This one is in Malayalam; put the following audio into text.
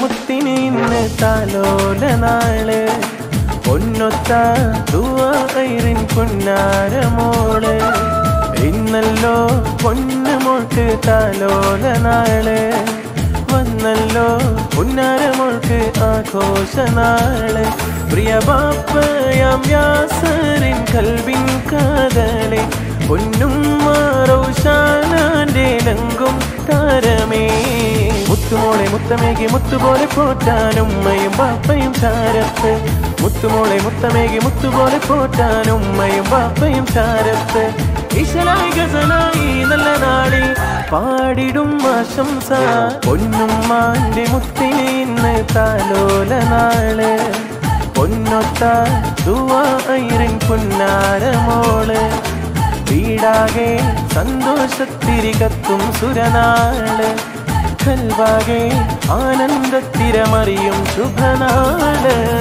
മുത്തിന് ഇന്ന് താലോല നാൾ. പൊന്നൊത്ത ദുവൈറിൻ പൊന്നാരമോൾ ഇന്നല്ലോ പൊന്നു മോൾക്ക് താലോല നാൾ. വന്നല്ലോ പുന്നാരമോൾക്ക് ആഘോഷ നാൾ. പ്രിയ ബാപ്പയാം വ്യാസറിൻ കൽവിൻ കാതലെ. പൊന്നും മാറൗഷാനാന്റെ മുത്തുമോളെ മുത്തമേകി മുത്തുപോലെ പോറ്റാനുമ്മയും ബാപ്പയും ചാരത്ത്. മുത്തുമോളെ മുത്തമേകി മുത്തുപോലെ പോറ്റാനുമ്മയും ബാപ്പയും ചാരത്ത്. ഇശലായി ഗസനായി നല്ല നാളിൽ പാടിടും ആശംസ. പൊന്നുമ്മാന്റെ മുത്തിനെ ഇന്ന് താലോല നാൾ. പൊന്നൊത്ത പൊന്നാരമോൾ വീടാകെ സന്തോഷത്തിരി കത്തും സുരനാൾ. കൽവാകെ ആനന്ദത്തിരമറിയും ശുഭനാൾ.